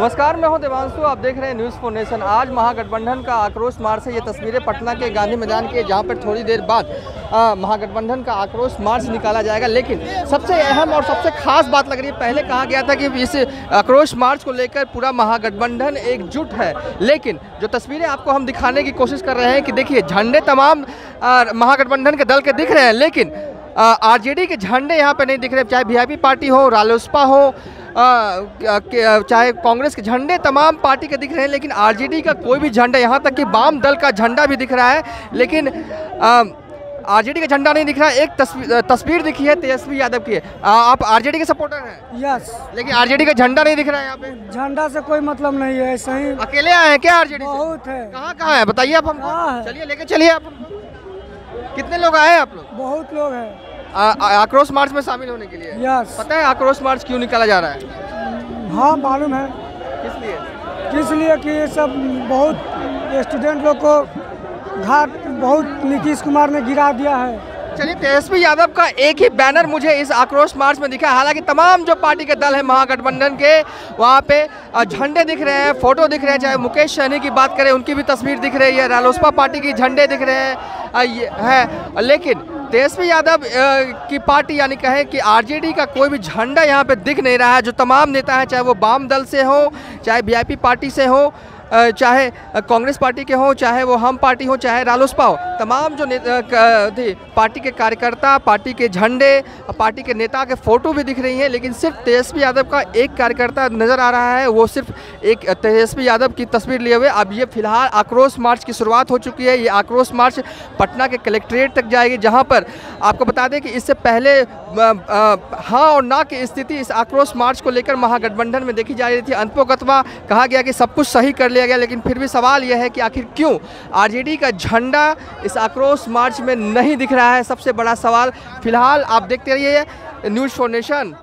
नमस्कार, मैं हूँ देवांशु। आप देख रहे हैं न्यूज़ फॉर नेशन आज महागठबंधन का आक्रोश मार्च है ये तस्वीरें पटना के गांधी मैदान के जहाँ पर थोड़ी देर बाद महागठबंधन का आक्रोश मार्च निकाला जाएगा। लेकिन सबसे अहम और सबसे खास बात लग रही है, पहले कहा गया था कि इस आक्रोश मार्च को लेकर पूरा महागठबंधन एकजुट है। लेकिन जो तस्वीरें आपको हम दिखाने की कोशिश कर रहे हैं कि देखिए, झंडे तमाम महागठबंधन के दल के दिख रहे हैं, लेकिन आरजेडी के झंडे यहाँ पे नहीं दिख रहे, चाहे वीआईपी पार्टी हो, रालोसपा हो चाहे कांग्रेस के झंडे तमाम पार्टी के दिख रहे हैं लेकिन आरजेडी का कोई भी झंडा यहाँ तक कि वाम दल का झंडा भी दिख रहा है लेकिन आरजेडी का झंडा नहीं दिख रहा एक तस्वीर तस्वीर दिखी है तेजस्वी यादव की। आ, आप आरजेडी के सपोर्टर हैं? यस लेकिन आरजेडी का झंडा नहीं दिख रहा है यहाँ पे? झंडा से कोई मतलब नहीं है ऐसा ही। अकेले आए हैं क्या आरजेडी बहुत है। कहाँ कहाँ है? बताइए आप हमको। कहाँ है? चलिए लेके चलिए आप कितने लोग आए हैं आप लोग? बहुत लोग हैं। आक्रोश मार्च में शामिल होने के लिए? यस पता है आक्रोश मार्च क्यों निकाला जा रहा है? हाँ मालूम है। किस लिए? किस लिए कि ये सब बहुत स्टूडेंट लोग को घाट बहुत नीतीश कुमार ने गिरा दिया है। चलिए तेजस्वी यादव का एक ही बैनर मुझे इस आक्रोश मार्च में दिखा हालाँकि तमाम जो पार्टी के दल हैं महागठबंधन के वहाँ पे झंडे दिख रहे हैं फ़ोटो दिख रहे हैं चाहे मुकेश सहनी की बात करें उनकी भी तस्वीर दिख रही है रालोसपा पार्टी की झंडे दिख रहे हैं है। लेकिन तेजस्वी यादव की पार्टी यानी कहें कि आरजेडी का कोई भी झंडा यहाँ पे दिख नहीं रहा है। जो तमाम नेता हैं, चाहे वो वाम दल से हो, चाहे वीआईपी पार्टी से हो चाहे कांग्रेस पार्टी के हों चाहे वो हम पार्टी हो चाहे रालोसपा हो तमाम जो थी, पार्टी के कार्यकर्ता पार्टी के झंडे पार्टी के नेता के फ़ोटो भी दिख रही हैं लेकिन सिर्फ़ तेजस्वी यादव का एक कार्यकर्ता नज़र आ रहा है वो सिर्फ़ एक तेजस्वी यादव की तस्वीर लिए हुए। अब ये फ़िलहाल आक्रोश मार्च की शुरुआत हो चुकी है ये आक्रोश मार्च पटना के कलेक्ट्रेट तक जाएगी जहाँ पर आपको बता दें कि इससे पहले हाँ और ना की स्थिति इस आक्रोश मार्च को लेकर महागठबंधन में देखी जा रही थी। अंतोगतवा कहा गया कि सब कुछ सही कर लिया गया, लेकिन फिर भी सवाल यह है कि आखिर क्यों? आरजेडी का झंडा इस आक्रोश मार्च में नहीं दिख रहा है। सबसे बड़ा सवाल, फ़िलहाल आप देखते रहिए न्यूज़ फॉर नेशन।